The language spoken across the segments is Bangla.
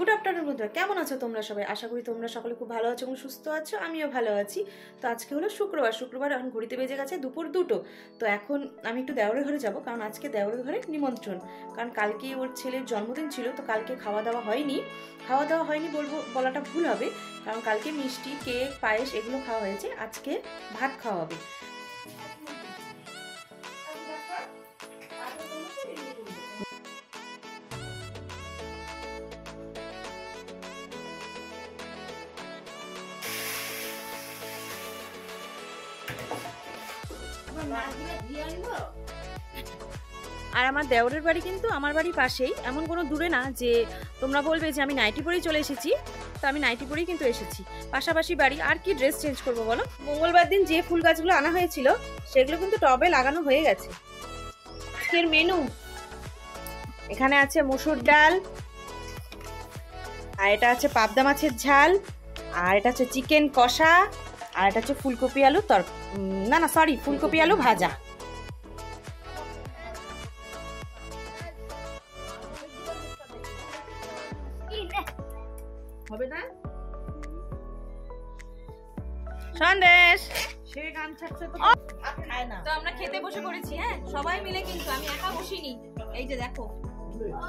গুড আফটারনুন বন্ধুরা, কেমন আছো তোমরা সবাই? আশা করি তোমরা সকলে খুব ভালো আছো এবং সুস্থ আছো, আমিও ভালো আছি। তো আজকে হলো শুক্রবার শুক্রবার এখন ঘড়িতে বেজে গেছে দুপুর দুটো। তো এখন আমি একটু দেওরের ঘরে যাব, কারণ আজকে দেওরের ঘরে নিমন্ত্রণ। কারণ কালকে ওর ছেলের জন্মদিন ছিল, তো কালকে খাওয়া দাওয়া হয়নি। খাওয়া দাওয়া হয়নি বলব, বলাটা ভুল হবে, কারণ কালকে মিষ্টি, কেক, পায়েস এগুলো খাওয়া হয়েছে। আজকে ভাত খাওয়া হবে। আর আমার দেওরের বাড়ি কিন্তু আমার বাড়ির পাশেই। এমন কোনো দূরে না যে তোমরা বলবে যে আমি নাইটি পরেই চলে এসেছি, তো আমি নাইটি পরেই কিন্তু এসেছি। পাশাপাশি বাড়ি আর কি ড্রেস চেঞ্জ করব বলো? মঙ্গলবার দিন যে ফুল গাছগুলো আনা হয়েছিল, সেগুলো কিন্তু টবে লাগানো হয়ে গেছে। আজকের মেনু এখানে আছে মুসুর ডাল, আর এটা আছে পাবদা মাছের ঝাল, আর এটা হচ্ছে চিকেন কষা আর এটা হচ্ছে ফুলকপি আলু তর না না সরি ফুলকপি আলু ভাজা। হবে না? সন্দেশ! সে গান ছাড়ছে তো। খায় না। তো আমরা খেতে বসে পড়েছি হ্যাঁ? সবাই মিলে কিন্তু আমি একা বসিনি। এই যে দেখো। ও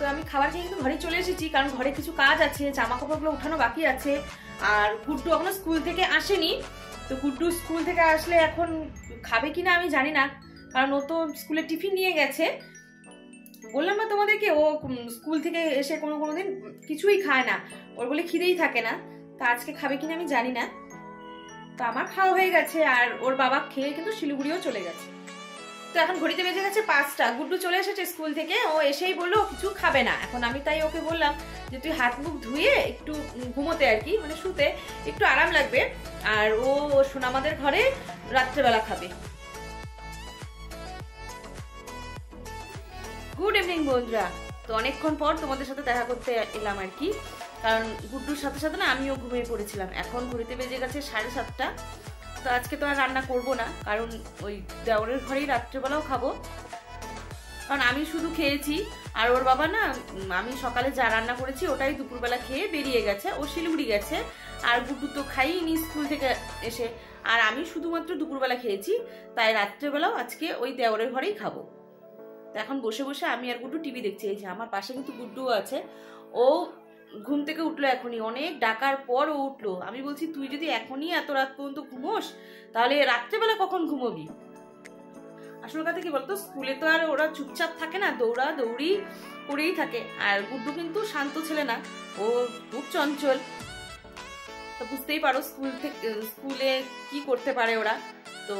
তো আমি খাবার খেয়ে কিন্তু ঘরে চলে এসেছি, কারণ ঘরে কিছু কাজ আছে জামা কাপড়গুলো উঠানো বাকি আছে, আর গুড্ডু এখনও স্কুল থেকে আসেনি। তো গুড্ডু স্কুল থেকে আসলে এখন খাবে কিনা আমি জানি না, কারণ ও তো স্কুলে টিফিন নিয়ে গেছে। বললাম না তোমাদেরকে, ও স্কুল থেকে এসে কোনো কোনো দিন কিছুই খায় না, ওর বলে খিদেই থাকে না, তা আজকে খাবে কিনা আমি জানি না। তো আমার খাওয়া হয়ে গেছে, আর ওর বাবা খেয়ে কিন্তু শিলিগুড়িও চলে গেছে। তো এখন ঘড়িতে বেজে গেছে পাঁচটা। গুড্ডু চলে এসেছে স্কুল থেকে। ও এসেই বলল কিছু খাবে না। এখন আমি তাই ওকে বললাম যে, তুই হাত মুখ ধুয়ে একটু ঘুমোতে আর কি মানে শুতে, একটু আরাম লাগবে। আর ও সোনামাদের ঘরে রাত্রেবেলা খাবে। গুড ইভিনিং বন্ধুরা। তো অনেকক্ষণ পর তোমাদের সাথে দেখা করতে এলাম আর কি। কারণ গুড্ডুর সাথে সাথে না আমিও ঘুমিয়ে পড়েছিলাম। এখন ঘড়িতে বেজে গেছে সাড়ে সাতটা। তো আজকে তো আর রান্না করব না, কারণ ওই দেওরের ঘরেই রাত্রেবেলাও খাব। কারণ আমি শুধু খেয়েছি, আর ওর বাবা না আমি সকালে যা রান্না করেছি ওটাই দুপুরবেলা খেয়ে বেরিয়ে গেছে, ও শিলিগুড়ি গেছে, আর গুড্ডু তো খাইনি স্কুল থেকে এসে। আর আমি শুধুমাত্র দুপুরবেলা খেয়েছি, তাই রাত্রেবেলাও আজকে ওই দেওরের ঘরেই খাব। এখন বসে বসে আমি আর গুড্ডু টিভি দেখছি, এই যে আমার পাশে কিন্তু গুড্ডুও আছে। ও ঘুম থেকে উঠল এখনই। অনেক ডাকার পর ও উঠল। আমি বলছি, তুই যদি এখনই এত রাত পর্যন্ত ঘুমোস, তাহলে রাত্রেবেলা কখন ঘুমোবি? আসল কথা কি বলতো, স্কুলে তো আর ওরা চুপচাপ থাকে না, দৌড়া দৌড়ি করেই থাকে। আর গুড্ডু কিন্তু শান্ত ছেলে না, ও খুব চঞ্চল। তো বুঝতেই পারো, স্কুল থেকে, স্কুলে কি করতে পারে ওরা। তো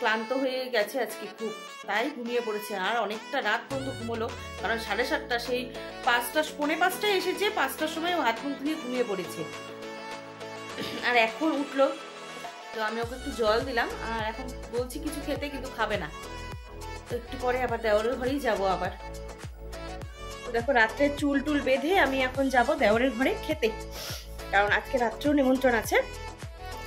ক্লান্ত হয়ে গেছে আজকে খুব। তাই ঘুমিয়ে পড়েছে। আর অনেকটা রাত পর্যন্ত ঘুমোলো। কারণ সাড়ে সাতটা, সেই পাঁচটা পৌনে পাঁচটায় এসেছে। পাঁচটার সময় ও হাত মুখ ধুয়ে ঘুমিয়ে পড়েছে। আর এখন উঠল। তো আমি ওকে একটু জল দিলাম। আর এখন বলছি কিছু খেতে, কিন্তু খাবে না। তো একটু পরে আবার দেওরের ঘরেই যাব আবার। দেখো, রাত্রে চুল টুল বেঁধে আমি এখন যাব দেওরের ঘরে খেতে। কারণ আজকে রাত্রেও নিমন্ত্রণ আছে।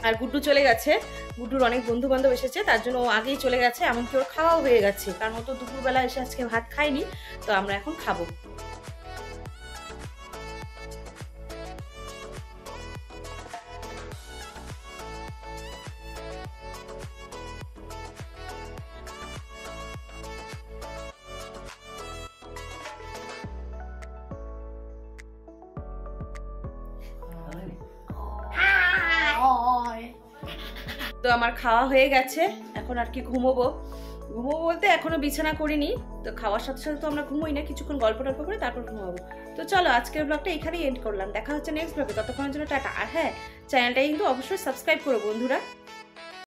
আর গুড্ডু চলে গেছে। গুড্ডুর অনেক বন্ধু বান্ধব এসেছে, তার জন্য ও আগেই চলে গেছে, এমনকি ওর খাওয়াও হয়ে গেছে। কারণ ও তো দুপুরবেলা এসে আজকে ভাত খায়নি, তো আমরা এখন খাব। তো আমার খাওয়া হয়ে গেছে, এখন আর কি ঘুমোবো। ঘুমোবো বলতে এখনও বিছানা করিনি, তো খাওয়ার সাথে সাথে তো আমরা ঘুমোই না, কিছুক্ষণ গল্প টল্প করে তারপর ঘুমাবো। তো চলো আজকের ব্লগটা এখানেই এন্ড করলাম, দেখা হচ্ছে নেক্সট ব্লগে ততক্ষণের জন্য টাটা। আর হ্যাঁ চ্যানেলটা কিন্তু অবশ্যই সাবস্ক্রাইব করো বন্ধুরা।